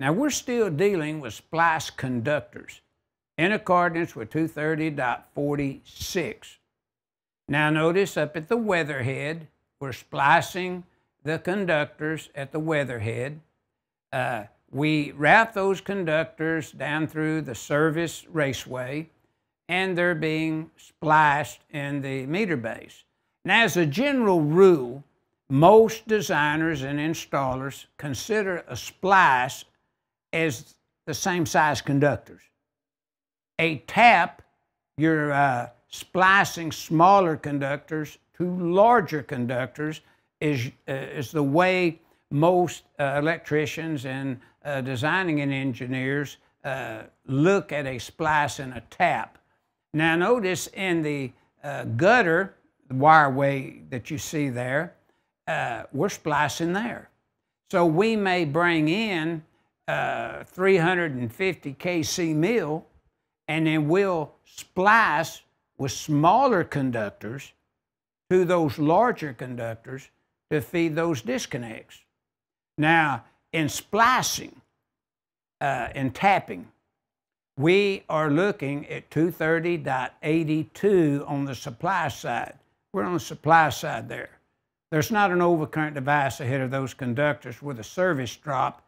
Now we're still dealing with splice conductors in accordance with 230.46. Now notice up at the weatherhead, we're splicing the conductors at the weatherhead. Uh, we route those conductors down through the service raceway and they're being spliced in the meter base. Now, as a general rule, most designers and installers consider a splice as the same size conductors. A tap, you're uh, splicing smaller conductors to larger conductors, is, uh, is the way most uh, electricians and uh, designing and engineers uh, look at a splice and a tap. Now notice in the uh, gutter, the wireway that you see there, we're splicing there. So we may bring in uh, 350 kcmil and then we'll splice with smaller conductors to those larger conductors to feed those disconnects. Now, in splicing uh, and tapping, we are looking at 230.82 on the supply side. We're on the supply side there. There's not an overcurrent device ahead of those conductors with a service drop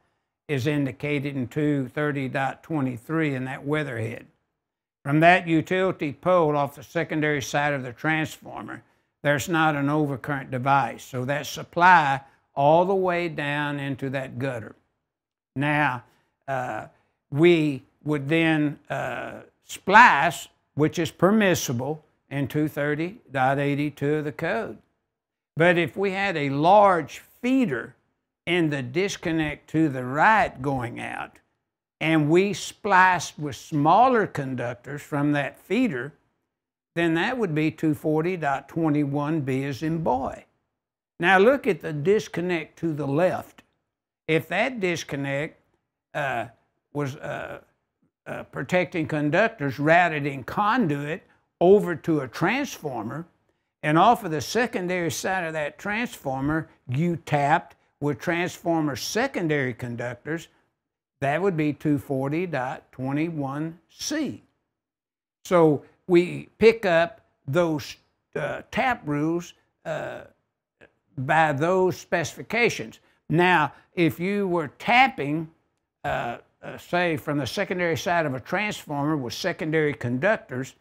is indicated in 230.23 in that weatherhead. From that utility pole off the secondary side of the transformer, there's not an overcurrent device. So that supply all the way down into that gutter. Now, uh, we would then uh, splice, which is permissible in 230.82 of the code. But if we had a large feeder in the disconnect to the right going out, and we spliced with smaller conductors from that feeder, then that would be 240.21b as in boy. Now look at the disconnect to the left. If that disconnect uh, was uh, uh, protecting conductors routed in conduit over to a transformer, and off of the secondary side of that transformer, you tapped with transformer secondary conductors, that would be 240.21c. So we pick up those uh, tap rules uh, by those specifications. Now, if you were tapping, uh, uh, say, from the secondary side of a transformer with secondary conductors,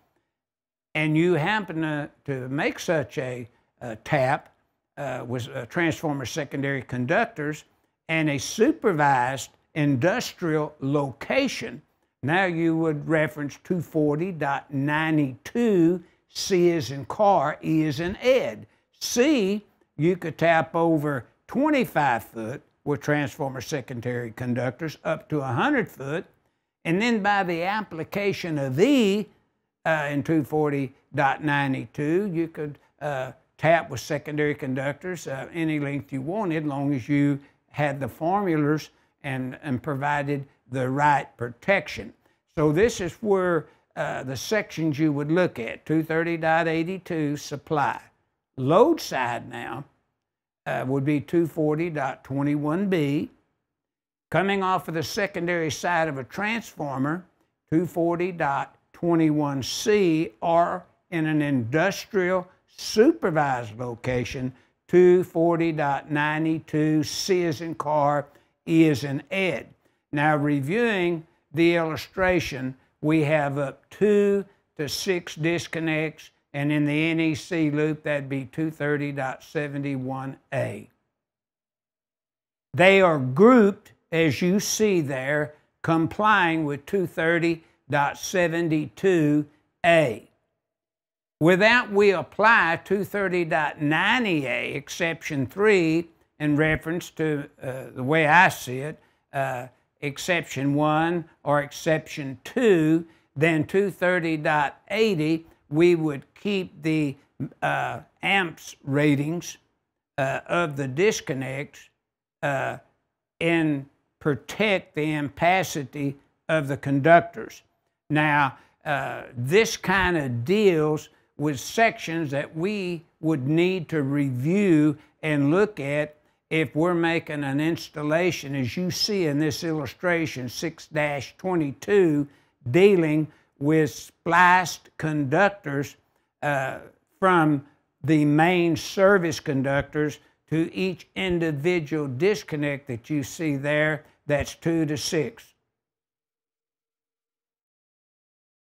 and you happen to, to make such a, a tap uh, with a transformer secondary conductors and a supervised industrial location, now you would reference 240.92, C is in car, E is in ed. C, you could tap over 25 foot with transformer secondary conductors up to 100 foot. And then by the application of E uh, in 240.92, you could uh, tap with secondary conductors uh, any length you wanted, long as you had the formulas and, and provided the right protection. So this is where uh, the sections you would look at, 230.82 supply. Load side now uh, would be 240.21b. Coming off of the secondary side of a transformer, 240.21c, or in an industrial supervised location, 240.92, C is in car, E is in ed. Now, reviewing the illustration, we have up two to six disconnects, and in the NEC loop, that'd be 230.71a. They are grouped, as you see there, complying with 230.72a. With that, we apply 230.90a, exception 3, in reference to uh, the way I see it, uh, exception 1 or exception 2, then 230.80, we would keep the uh, amps ratings uh, of the disconnects uh, and protect the ampacity of the conductors. Now, uh, this kind of deals with sections that we would need to review and look at if we're making an installation, as you see in this illustration 6 22, dealing with spliced conductors uh, from the main service conductors to each individual disconnect that you see there, that's 2 to 6.